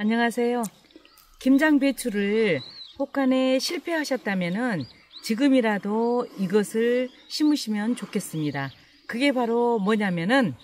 안녕하세요. 김장 배추를 혹한에 실패하셨다면은 지금이라도 이것을 심으시면 좋겠습니다. 그게 바로 뭐냐면은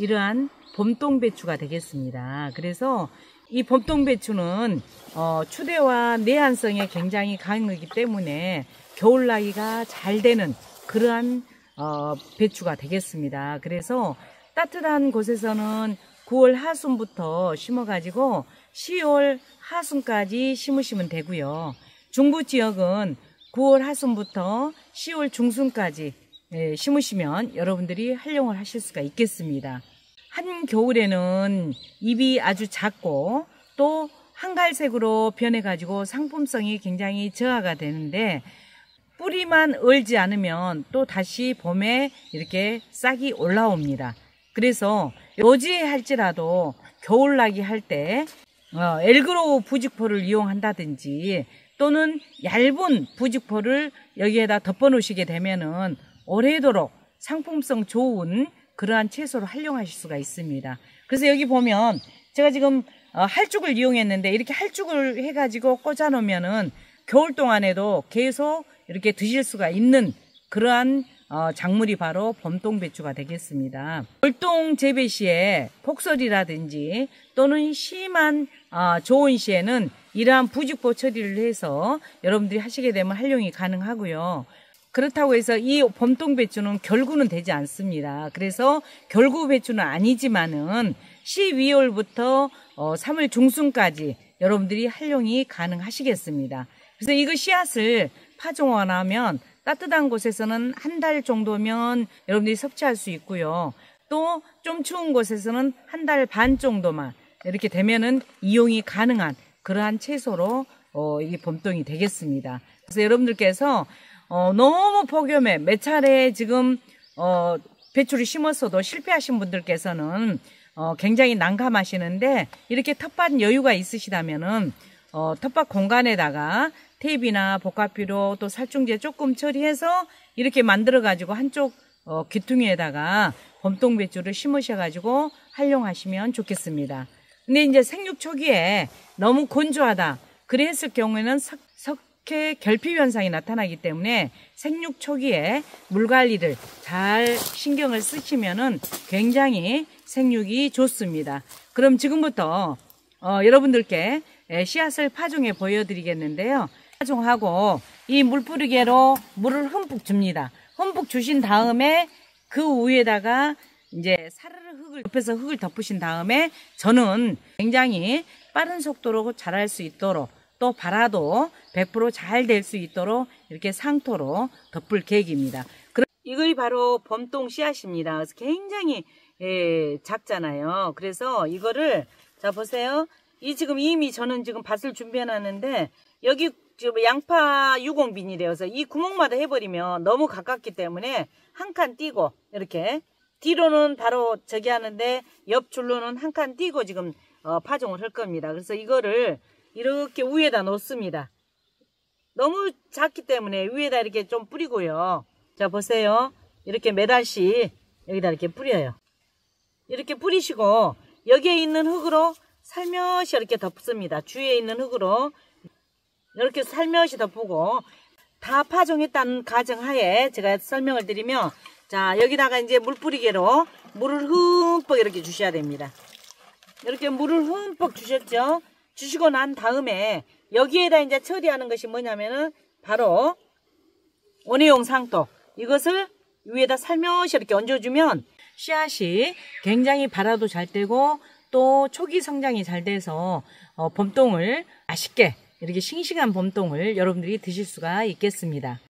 이러한 봄동 배추가 되겠습니다. 그래서 이 봄동 배추는 어, 추대와 내한성에 굉장히 강하기 때문에 겨울 나기가 잘 되는 그러한 어, 배추가 되겠습니다. 그래서 따뜻한 곳에서는 9월 하순부터 심어가지고 10월 하순까지 심으시면 되고요. 중부 지역은 9월 하순부터 10월 중순까지 예, 심으시면 여러분들이 활용을 하실 수가 있겠습니다. 한 겨울에는 잎이 아주 작고 또 한갈색으로 변해가지고 상품성이 굉장히 저하가 되는데 뿌리만 얼지 않으면 또 다시 봄에 이렇게 싹이 올라옵니다. 그래서 요지에 할지라도 겨울나기 할때 어, 엘그로우 부직포를 이용한다든지 또는 얇은 부직포를 여기에다 덮어 놓으시게 되면은 오래도록 상품성 좋은 그러한 채소로 활용하실 수가 있습니다. 그래서 여기 보면 제가 지금 어, 할죽을 이용했는데 이렇게 할죽을 해가지고 꽂아 놓으면은 겨울 동안에도 계속 이렇게 드실 수가 있는 그러한 어, 작물이 바로 봄동배추가 되겠습니다. 월동 재배 시에 폭설이라든지 또는 심한 어, 좋은 시에는 이러한 부직포 처리를 해서 여러분들이 하시게 되면 활용이 가능하고요. 그렇다고 해서 이 봄동배추는 결구는 되지 않습니다. 그래서 결구 배추는 아니지만은 12월부터 어, 3월 중순까지 여러분들이 활용이 가능하시겠습니다. 그래서 이거 씨앗을 파종원하면 따뜻한 곳에서는 한 달 정도면 여러분들이 섭취할 수 있고요. 또 좀 추운 곳에서는 한 달 반 정도만 이렇게 되면은 이용이 가능한 그러한 채소로 어, 이게 봄동이 되겠습니다. 그래서 여러분들께서 어, 너무 폭염에 몇 차례 지금 어, 배추를 심었어도 실패하신 분들께서는 어, 굉장히 난감하시는데 이렇게 텃밭 여유가 있으시다면은 어, 텃밭 공간에다가 테이프나 복합비료 또 살충제 조금 처리해서 이렇게 만들어 가지고 한쪽 어, 귀퉁이에다가 봄동배추를 심으셔 가지고 활용하시면 좋겠습니다. 근데 이제 생육 초기에 너무 건조하다 그래 했을 경우에는 석, 석회 결핍 현상이 나타나기 때문에 생육 초기에 물 관리를 잘 신경을 쓰시면은 굉장히 생육이 좋습니다. 그럼 지금부터 어, 여러분들께 씨앗을 파종해 보여드리겠는데요. 파종하고 이 물뿌리개로 물을 흠뻑 줍니다. 흠뻑 주신 다음에 그 위에다가 이제 사르르 흙을 옆에서 흙을 덮으신 다음에 저는 굉장히 빠른 속도로 자랄 수 있도록 또 발화도 100%잘 될 수 있도록 이렇게 상토로 덮을 계획입니다. 이거이 바로 범동 씨앗입니다. 그래서 굉장히 예, 작잖아요. 그래서 이거를 자 보세요. 이 지금 이미 저는 지금 밭을 준비해 놨는데 여기 지금 양파 유공빈이래서 이 구멍마다 해버리면 너무 가깝기 때문에 한 칸 띄고 이렇게 뒤로는 바로 저기 하는데 옆 줄로는 한 칸 띄고 지금 어, 파종을 할 겁니다. 그래서 이거를 이렇게 위에다 놓습니다. 너무 작기 때문에 위에다 이렇게 좀 뿌리고요. 자 보세요. 이렇게 매달씩 여기다 이렇게 뿌려요. 이렇게 뿌리시고 여기에 있는 흙으로 살며시 이렇게 덮습니다. 주위에 있는 흙으로 이렇게 살며시 덮고 다 파종했다는 가정하에 제가 설명을 드리면 자 여기다가 이제 물 뿌리개로 물을 흠뻑 이렇게 주셔야 됩니다. 이렇게 물을 흠뻑 주셨죠. 주시고 난 다음에 여기에다 이제 처리하는 것이 뭐냐면은 바로 원예용 상토 이것을 위에다 살며시 이렇게 얹어주면 씨앗이 굉장히 발화도 잘 되고 또 초기 성장이 잘 돼서 어, 봄동을 맛있게 이렇게 싱싱한 봄동을 여러분들이 드실 수가 있겠습니다.